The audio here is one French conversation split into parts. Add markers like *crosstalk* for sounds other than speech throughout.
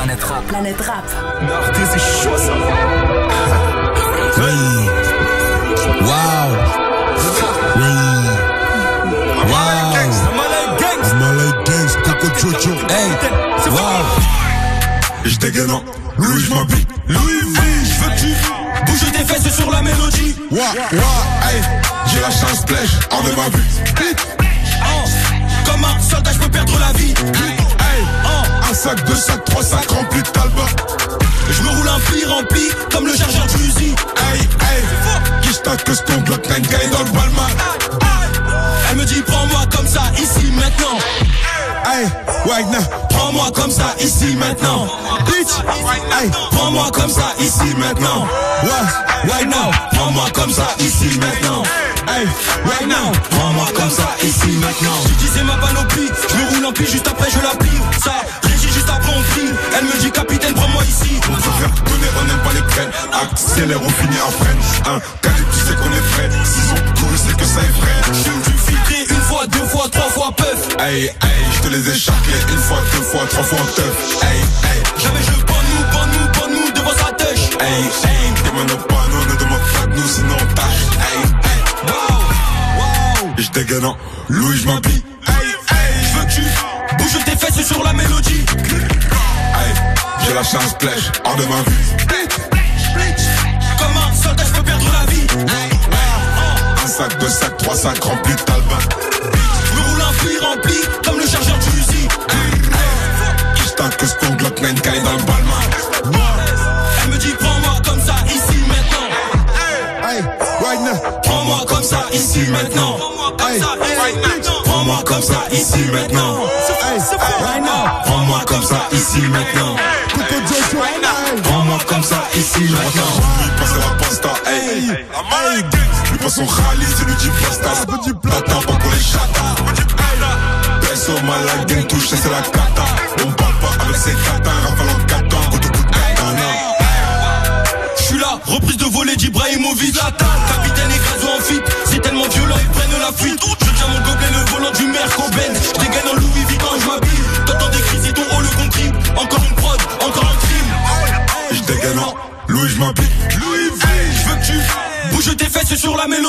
Planète Rap. Planète Rap. Narté, c'est chaud ça. Oui. Wow. Oui. Wow. Malay Gangs. Coco Jojo. Hey. C'est Wow. Je dégaine en Louis, je m'habille. Louis V, je veux que tu bouges tes fesses sur la mélodie. Wa, wa, hey. J'ai la chance flèche hors de ma vue. Oh, Comme un soldat, je peux perdre la vie. Un sac, deux sacs, trois sacs remplis de talbot. Je me roule un pli rempli comme le chargeur du Uzi. Hey, hey. Qui que ce ton Glock 9 gagne dans le balman. Elle me dit prends-moi comme ça ici maintenant. Hey, Wagner. Prends-moi comme ça ici maintenant. Bitch, Hey, prends-moi comme ça ici maintenant. wa, Right now, prends-moi comme ça ici maintenant. Hey, Right now, prends-moi comme ça ici maintenant. J'utilisais ma panoplie, je me roule en pli juste après je la plie. Ça régit juste après on crie. Elle me dit capitaine, prends-moi ici. On rien donner, on n'aime pas les prêts. Accélère, on finit en freine. Un calibre, tu sais qu'on est prêt. S'ils ont couru, c'est que ça est vrai. Je me filtré une fois, deux fois, trois fois puff. Hey, hey, je te les ai charclés une fois, deux fois, trois fois teuf. Hey, hey, Jamais je bande nous, bande nous, bande nous devant sa touche. hey, hey. Demande pas, non, ne demande pas de nous, sinon Je en Louis, je m'habille. Hey. Je veux que tu bouges tes fesses sur la mélodie? Hey, j'ai la chance flèche hors de ma vue. Comme un soldat, je peux perdre la vie. Un sac, deux sacs, trois sacs remplis de talbot. Je roule un pli rempli comme le chargeur du Uzi. Qui j't'atte que ce ton Glock 9 gagne dans le balman. Elle me dit prends-moi comme ça ici maintenant. Prends-moi comme ça ici maintenant. Comme ça ici maintenant. Prends-moi comme ça ici maintenant. Prends-moi comme ça ici maintenant. Lui passe la pasta, hey, lui passe son rallye, c'est lui qui pasta, plata, pas pour les chatas. Au malade, gang touche, c'est la cata. On parle pas avec ses catins, rafale en coup de coup de katana. Je suis là, reprise de volée d'Ibrahimovic. Capitaine écrasé en fit, c'est tellement violent, ils prennent la fuite.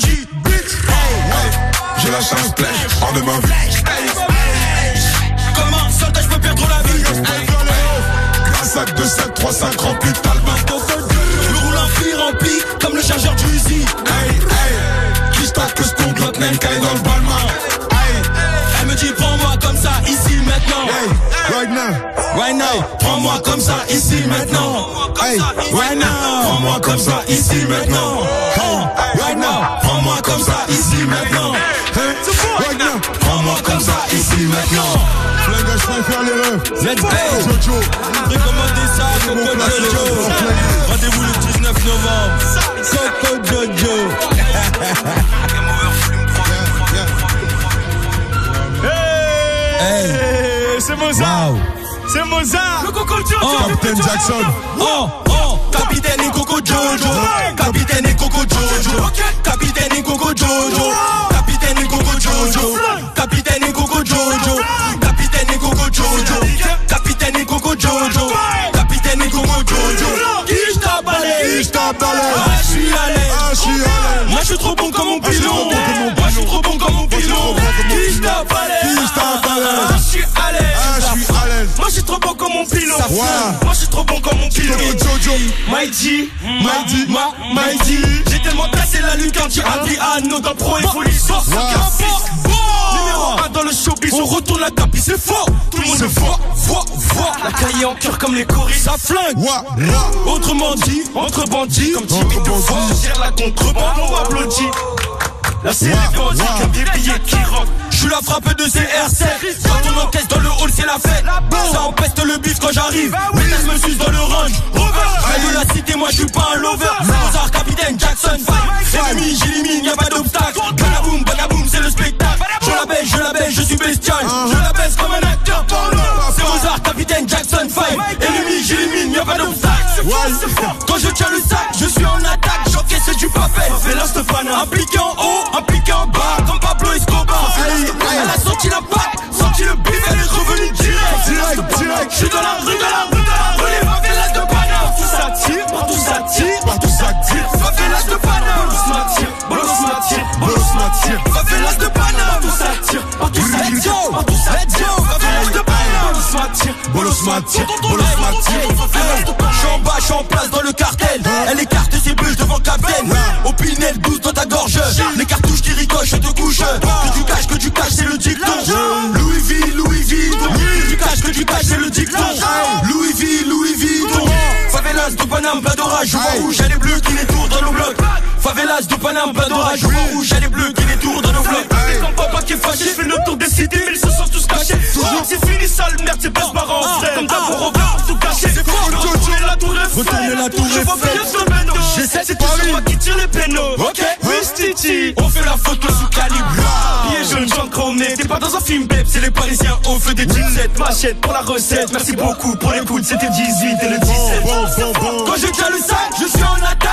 J'ai la chance flèche, hors de ma vue. Comme un soldat, je peux perdre la vie? Un sac, deux sacs, trois sacs remplis de talbot. Je roule un pli rempli comme le chargeur du Uzi. Hey, hey, qui j't'atte que ce ton Glock 9 gagne dans le balman. Hey, Elle me dit prends-moi comme ça ici maintenant. hey, right now. Right now, prends-moi comme ça ici maintenant. Right now, prends-moi comme ça ici maintenant. Right now, prends-moi comme ça ici maintenant. right now. Prends-moi comme ça ici maintenant. Gars, je préfère les. Let's go. Jojo. Recommandez ça, Coco Jojo. Rendez-vous le 19 novembre. Coco Jojo. Hey, c'est Mozart. C'est Mozart. Le Coco Jojo. Captain Jackson. Oh, capitaine Coco Jojo. Capitaine Coco Jojo. Capitaine Coco Jojo. Capitaine Coco Jojo. Capitaine Coco Jojo. Capitaine Coco Jojo. Capitaine Coco Jojo. Capitaine Coco Jojo. Qui je tape allé Qui. Ah, je suis à l'aise. Ah, je suis à l'aise. Moi je suis trop bon mon. Ouais. Moi je suis trop bon comme mon. Coco Jojo. Mighty, Mighty. ma, Mighty. J'ai tellement cassé la lutte quand tu Adriano dans Pro et Folie Sauce. Numéro 1 dans le showbiz, on retourne la tapis, c'est faux. Tout le monde le voit, voit, voit. La cahier en cœur comme les choristes, ça flingue. Autrement dit, entre bandits, comme Timmy de je gère la contrebande, on applaudit. La série bandit comme des billets qui rentrent. Je suis la frappe de CR7. Quand on encaisse dans le hall, c'est la fête. Ça empeste le bif quand j'arrive. Pétasse me suce dans le range. Rover, je de la cité, moi je suis pas un lover. Mozart, capitaine, Jackson, fight. Ennemi, j'élimine, y'a pas d'obstacle. Badaboum, badaboum, c'est le spectacle. Je la baisse, je la baisse, je suis bestial. Je la baisse comme un acteur porno. C'est Mozart, capitaine, Jackson, fight. Ennemi, j'élimine, y'a pas d'obstacle. Quand je tiens le sac, je suis en attaque, j'encaisse du papel. Fais la Stefana. Impliqué en haut, m'attire, bolos m'attire. J'suis en bas, j'suis en place dans le cartel. Elle écarte ses bûches devant Captain. Au pinel, douce dans ta gorge. Les cartouches qui ricochent te couchent. Que tu caches, que tu caches, c'est le dicton. Louis V, Louis V. Que tu caches, que tu caches, c'est le dicton. Louis V, Louis V. Favelas de Paname, plein d'orage. Je vois rouge, elle est bleue qui les tours dans nos blocs. Favelas de Paname, plein d'orage. Je rouge, elle est bleue qui les tours dans nos blocs. Comme papa qui est fâché, je fais le tour des cités, mais ils se sont tous cachés. C'est fini, sale merde, c'est pas marrant. Comme d'abord, on va tout cacher. Retourner la tour Eiffel. Retourner la tour Je vois Eiffel. J'essaie C'est toujours moi qui tire les pénaux. Ok. Oui, Stiti. On fait la photo sous calibre. Billet jaune, j'en chromé. T'es pas dans un film, beb. C'est les Parisiens au feu des 17. Machette pour la recette. Merci beaucoup pour l'écoute. C'était le 18 et le 17. Bon, bon, bon. Quand j'ai déjà le sac, je suis en attaque.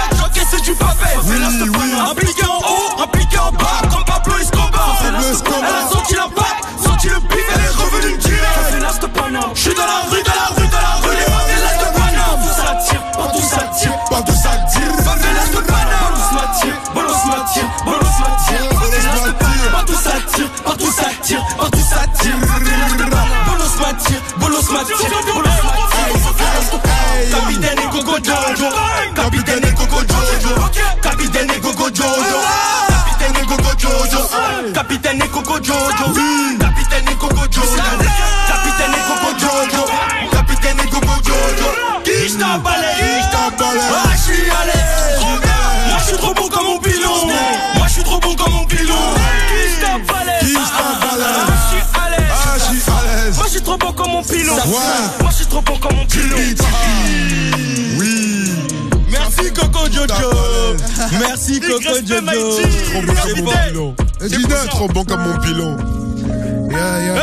J'encaisse du oui. Impliqué en haut, impliqué en bas. Comme Pablo Escobar. Elle a senti la patte, senti le pif. Elle est revenue me tirer. Je suis dans la rue, dans la rue, dans la rue. Les favelas de Paname. Tout s'attire, partout s'attire. Partout ça tire. Favelas de Paname. Bolos m'attire, bolos m'attire, bolos m'attire. Favelas de Paname. Partout s'attire, partout s'attire, partout s'attire. Favelas de Paname. Bolos m'attire, bolos m'attire, bolos m'attire. Capitaine et Gogo Jojo. Mon. Ouais. Moi, je suis trop bon comme mon pilon. Oui. Merci Coco Jojo. Merci Coco Trop bon comme mon pilon. Et Dina est trop bon comme mon pilon. Yeah, yeah.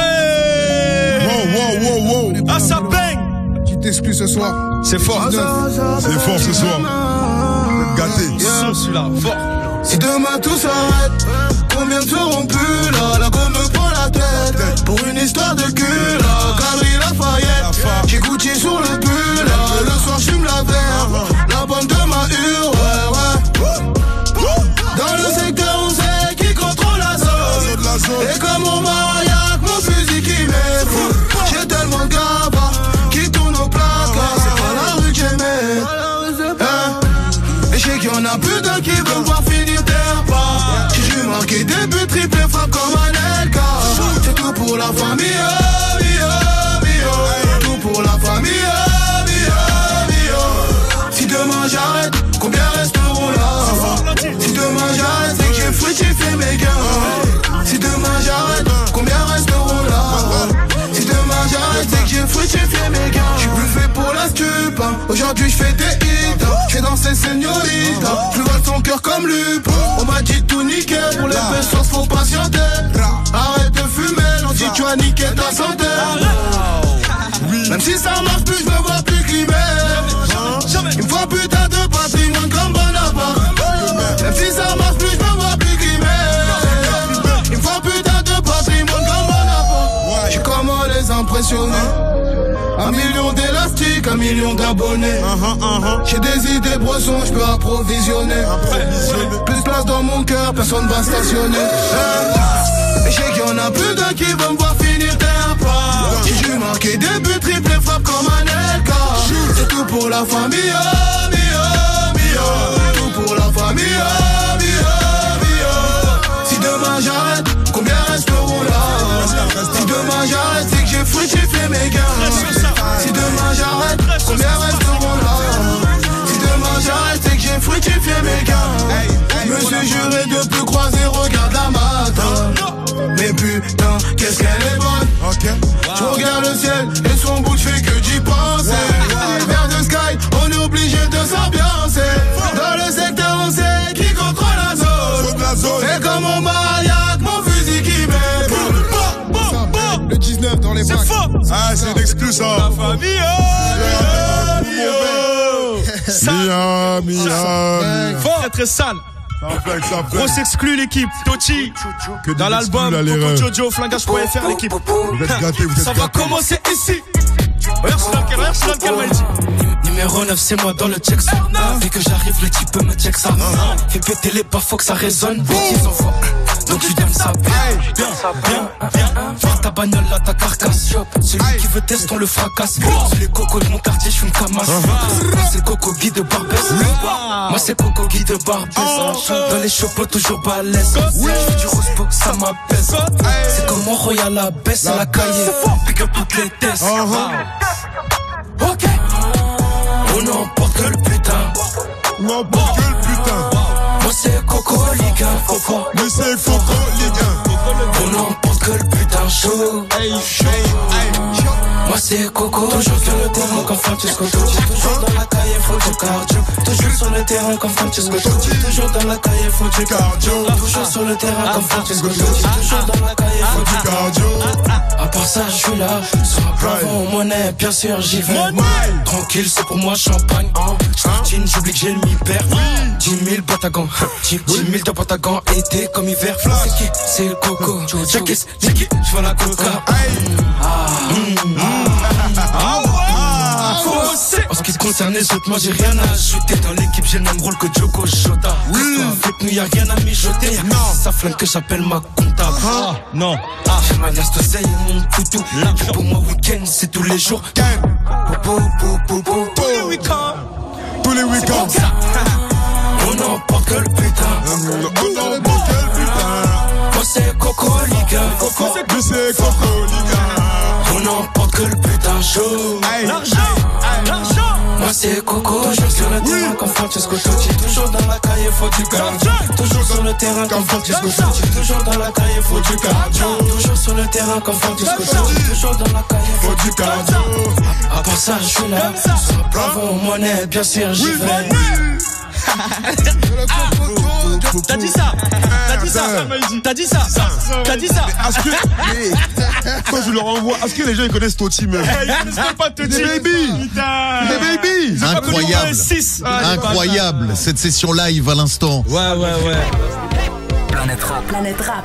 Wow, wow, wow, wow. Ah, ça baigne Qui t'exclut ce soir C'est fort. C'est fort ce soir. Gâtés. Son, celui-là, fort. Si demain tout s'arrête, combien seront plus là La gomme Pour une histoire de cul Galerie Lafayette. J'ai Gucci sur le pull Le soir j'fume la verre La bande de ma hure Dans le secteur on sait qui contrôle la zone. Et comme on m'a Aujourd'hui je fais des hits. Fais danser señorita. Je vole son cœur comme Lup On m'a dit tout niquer Pour les pesos faut patienter Arrête de fumer. Non si tu as niqué ta santé. Même si ça marche plus je me vois plus climer million d'abonnés. J'ai des idées brossons, je peux approvisionner. Plus de place dans mon cœur, personne va stationner. Et je sais qu'il y en a plus d'un qui veut me voir finir terre pas. J'ai marqué des buts triplés, frappe comme un LK. C'est tout pour la famille, que j'ai fructifié mes gains. Si demain j'arrête, combien resteront là Si demain j'arrête, c'est que j'ai fructifié mes gains. Je me suis juré de plus croiser, regarde la matin. Mais putain, qu'est-ce qu'elle est bonne je regarde le ciel et son bout, je fais 19 dans les C'est bacs. fort. Ah, c'est une exclu ça. Famille, oh, Mia, Mia. Fort. Très très sale. Grosse exclu l'équipe. Tochi. Que Dans l'album refs. Jojo, flingage.fr l'équipe. Vous êtes gâtés, vous êtes Ça va commencer ici. Regarde dans regarde lequel m'a dit. Numéro 9, c'est moi dans le check ça. Dès que j'arrive, le type me check ça. Fais péter les bas, faut que ça résonne. Donc tu donnes ça bien, bien, bien, bien. Faire ta bagnole là, ta carcasse. Celui qui veut tester, on le fracasse. C'est les cocos de mon quartier, je suis une camasse. C'est Coco Guy de Barbès. Moi c'est Coco Guy de Barbès. Dans les chopos, toujours balèze. Je du rose ça m'apaise. C'est comme mon royal la baisse à la cahier. Pick up toutes les tests. Ok. On n'emporte que le putain. C'est Coco Ligue 1, Coco. Mais c'est Coco, les gars. On n'emporte que le putain chaud. Moi c'est Coco, toujours sur le terrain comme Francesco Totti Toujours dans la caille, faut du cardio Toujours sur le terrain comme Francesco Totti Toujours dans la caille, faut du cardio? Toujours sur le terrain comme Francesco Totti Toujours dans la caille, faut du cardio? À part ça, je suis là Sur un plafond, monnaie, bien sûr, j'y vais. Tranquille, c'est pour moi champagne Startine, j'oublie que j'ai le mi-père. 10 000 boîtes à gants 10 000 de gants, été comme hiver. C'est qui? C'est le Coco. Jackis, Jackie, je vois la coca. En ce qui te concerne les autres, moi j'ai rien à ajouter Dans l'équipe j'ai le même rôle que Joko Jota Avec nous y'a rien à mijoter Y'a ça flingue que j'appelle ma comptable Non. J'ai ma liasse d'oseille et mon toutou Pour moi week-end c'est tous les jours. Tous les week-ends. Tous les week-ends. *laughs* On n'emporte que le putain On n'importe quel putain. Moi c'est Coco Liga Coco c'est Coco, gars. On n'emporte que le putain chaud L'argent. L'argent. C'est Coco, toujours sur le terrain comme Francesco Totti Toujours dans la caille, faut du cardio Toujours sur le terrain comme Francesco Totti Toujours dans la caille, faut du cardio Toujours sur le terrain comme Francesco Totti Toujours dans la caille, faut du cardio À part ça, je suis là. Plafond, monnaie, bien sûr, j'y vais T'as dit ça. T'as dit ça. T'as dit ça. T'as dit ça. Est-ce que. *laughs* Quand je leur envoie, est-ce que les gens ils connaissent Totti même Ils connaissent pas te Des baby. Des baby Incroyable. 6. Incroyable cette session live à l'instant. Ouais, ouais, ouais. Planète Rap.